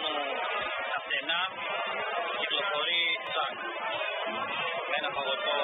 μου ασθενά κυκλοφορεί σαν με ένα φαγωτό